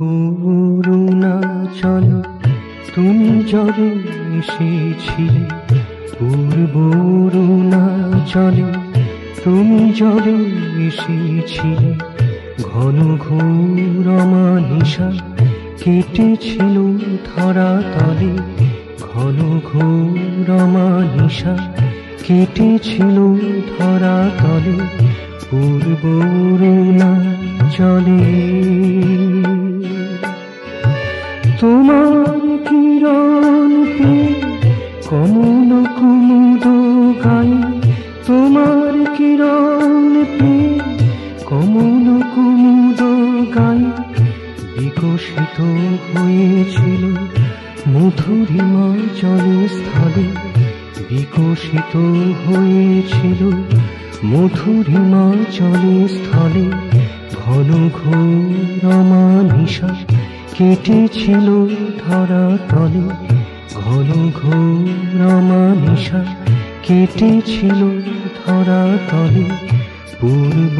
পূর্ব তুমি যবে এসেছিলে। পূর্ব চলে তুমি যবে এসেছিলে। ঘন ঘোর নিশা কেটেছিল ধরা তলে। ঘন ঘোর নিশা কেটেছিল ধরা তলে। পূর্ব চলে তোমার কিরণ পে কমল কুমুদ গাই তোমার কিরণ পে কমল কুমুদ গাই বিকশিত হয়েছিল মধুরিমা জলস্থলে বিকশিত হয়েছিল মধুরিমা জলস্থলে ঘন ঘোর নিশা কেটেছিল ধরা তলে ঘন ঘোর নিশা কেটেছিল ধরা তলে পূর্ব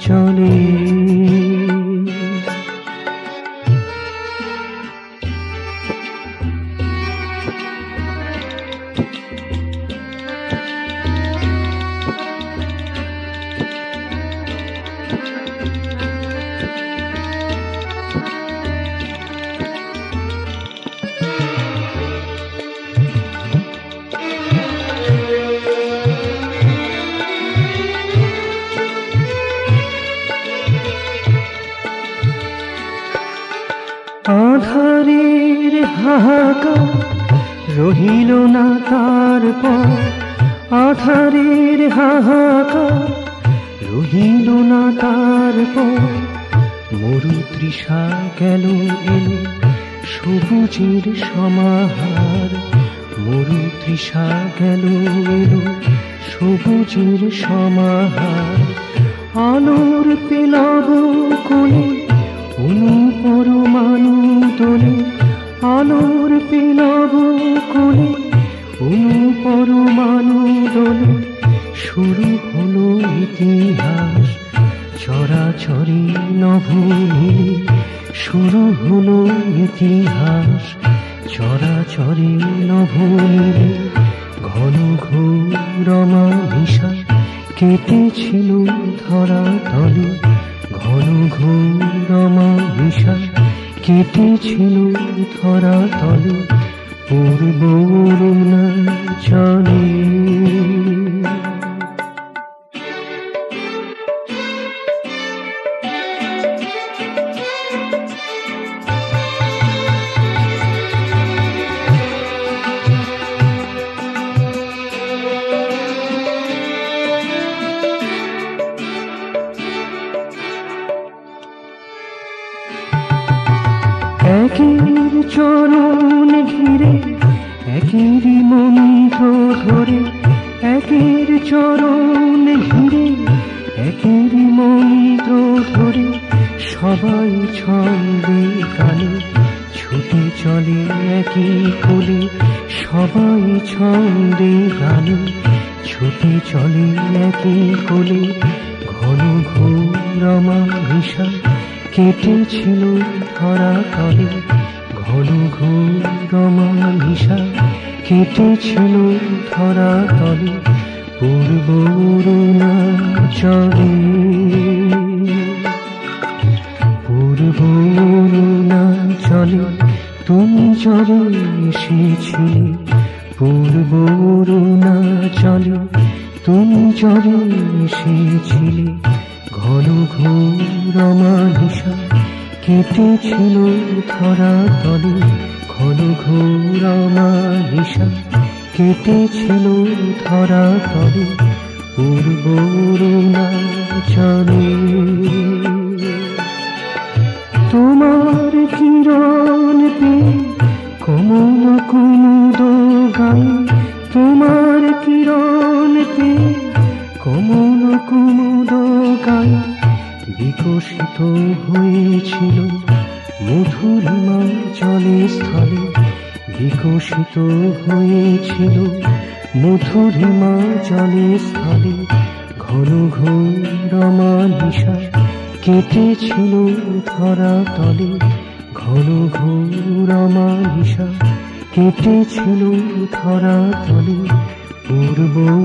চলে আধারের হাহাকার রহিল না তার পর। আধারের হাহাকার রহিল না তার পর। মরু তৃষা গেল এলো সবুজের সমাহার। মরু তৃষা গেল এলো সবুজের সমাহার। আলোর পেলাব কোলে অনু পরমাণু তোলে আলোর পেলাব কোলে অনু পরমাণু দোলে শুরু হলো ইতিহাস চরাচরে নভূমিলে। শুরু হলো ইতিহাস চরাচরে নভূমিলে। ঘন ঘোরমা নিশা কেটেছিল ধরা তলে ঘন ঘোরমা নিশা কেটেছিল ধরা তলে পূর্ব একের চরণ ঘিরে একেরই মন্ত্র ধরে, একের চরণ ঘিরে একেরই মন্ত্র ধরে, সবাই ছন্দে কালে ছুটে চলে একই কোলে, সবাই ছন্দে গানে, ছুটে চলে একই কোলে, ঘন ঘোরমা নিশা কেটেছিল ধরা তলে ঘন ঘোরমা নিশা। কেটেছিল ধরা তলে পূর্ব চলে পূর্ব চলে তুমি চলে এসেছিলে। পূর্ব চলে তুমি চলে এসেছিলে। ঘন ঘোরমা নিশা কেটেছিল ধরা তলে। ঘন ঘোরমা নিশা কেটেছিল ধরা তলে। পূর্ব চলে তোমার কিরণ কমল কুমুদ বিকশিত হয়েছিল মধুরিমা জলে স্থলে বিকশিত হয়েছিল মধুরিমা জলে স্থলে ঘন ঘোরমা নিশা কেটেছিল ধরা তলে। ঘন ঘোর অমানিসা কেটেছিল ধরা তলে। পূর্ব